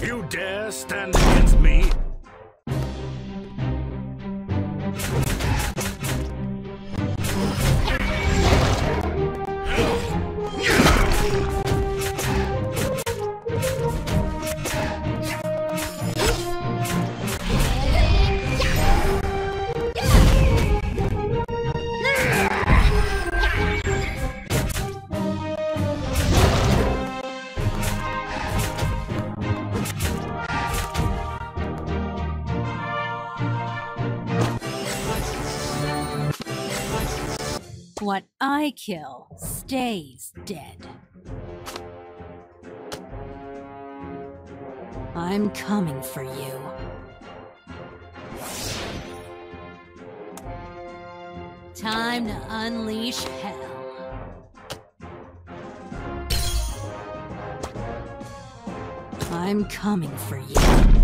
You dare stand against me? What I kill stays dead. I'm coming for you. Time to unleash hell. I'm coming for you.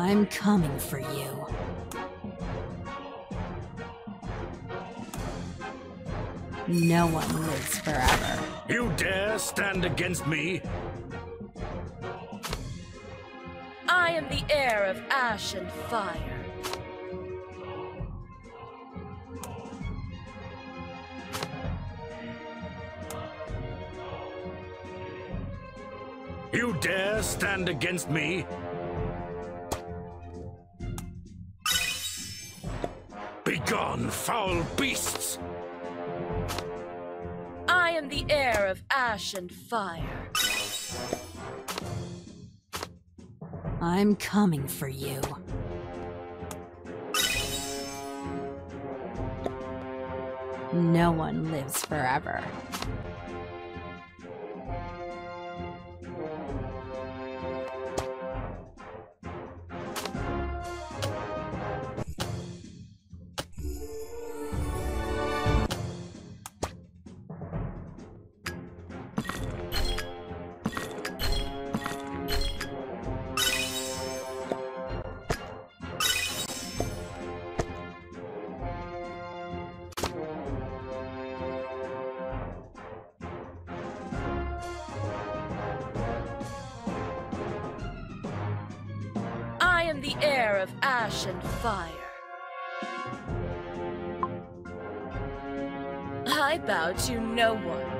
I'm coming for you. No one lives forever. You dare stand against me? I am the heir of ash and fire. You dare stand against me? Begone, foul beasts! I am the heir of ash and fire. I'm coming for you. No one lives forever. Am the heir of ash and fire. I bow to no one.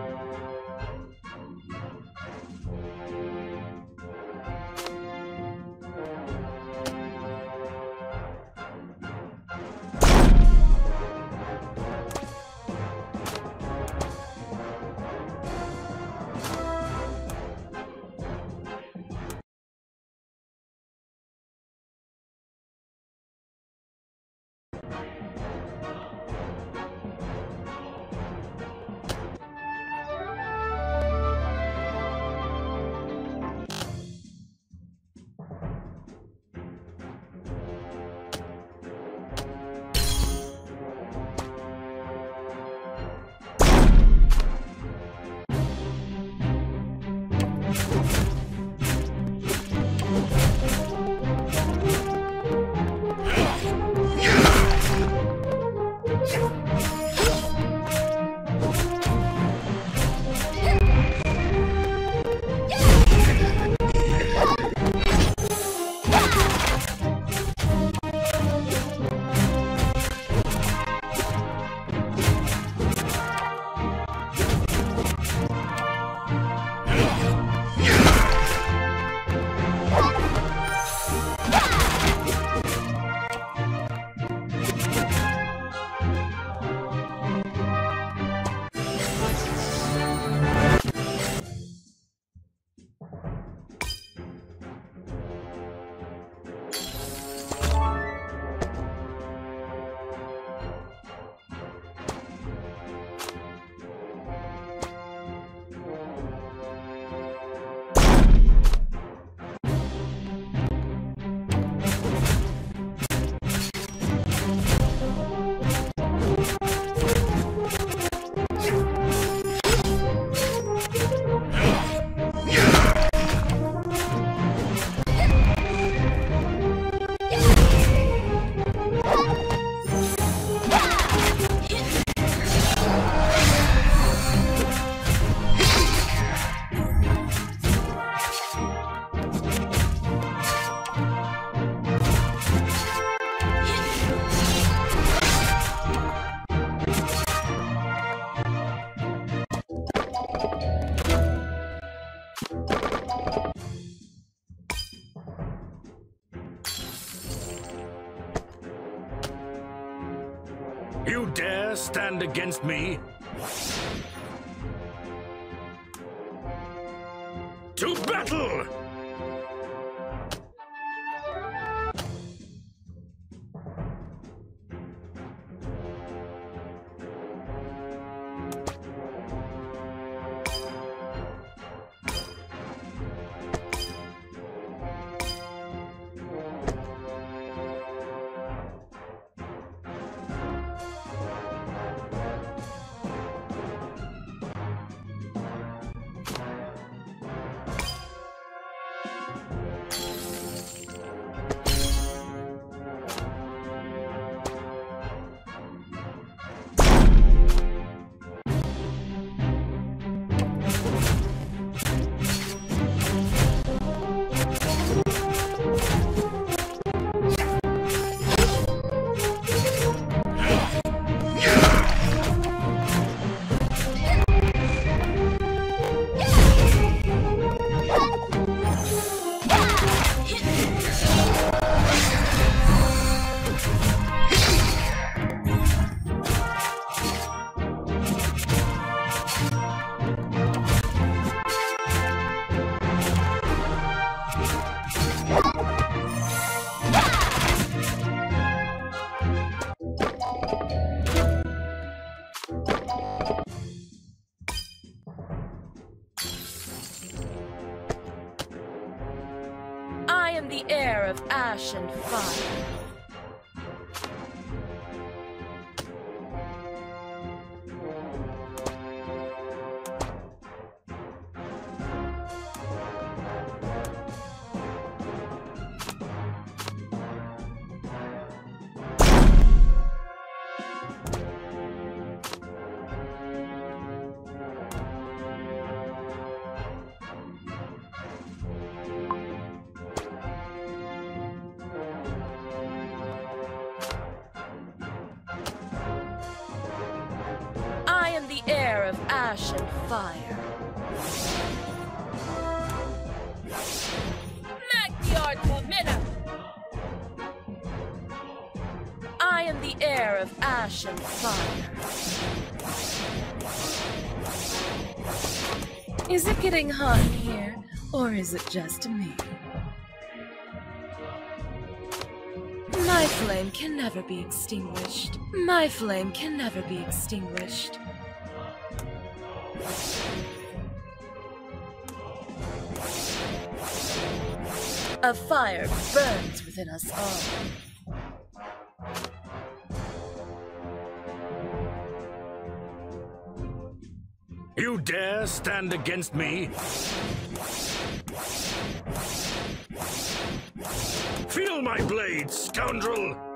Stand against me? Of ash and fire. Ash and fire. Magniard Tormenta! I am the heir of ash and fire. Is it getting hot in here, or is it just me? My flame can never be extinguished. My flame can never be extinguished. A fire burns within us all. You dare stand against me? Feel my blade, scoundrel!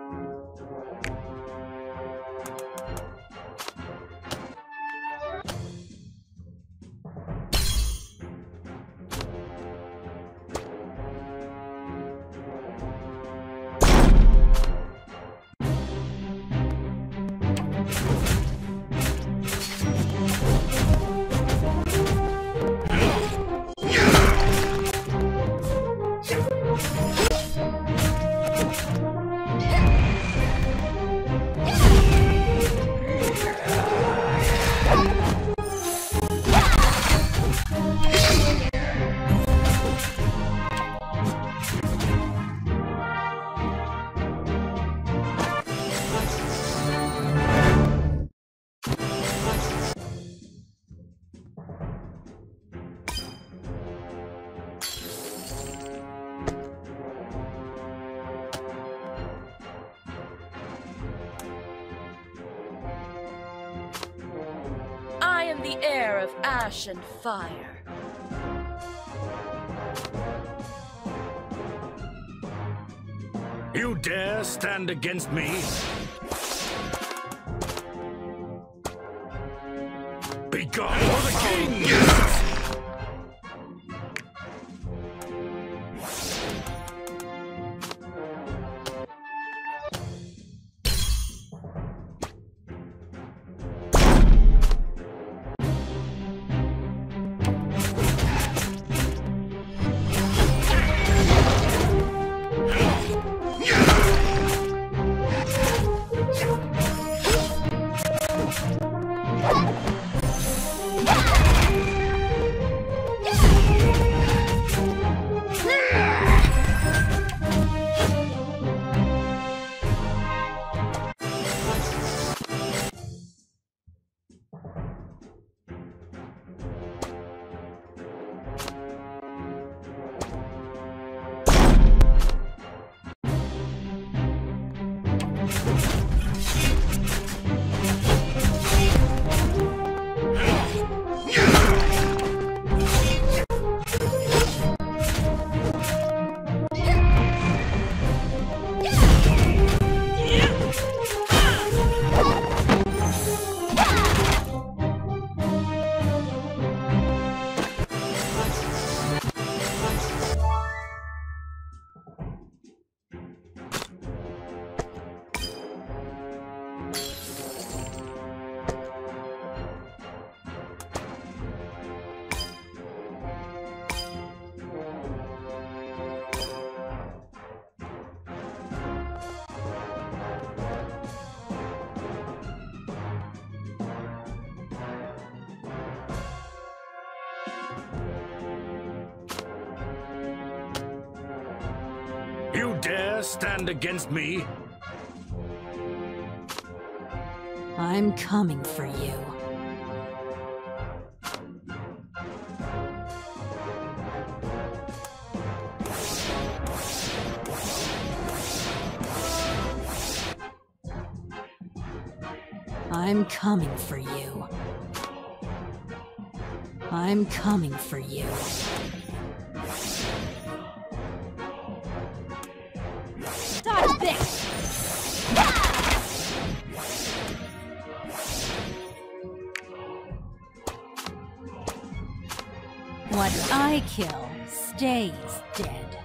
Am the heir of ash and fire. You dare stand against me? Begone for the king! You dare stand against me? I'm coming for you. I'm coming for you. I'm coming for you. What I kill stays dead.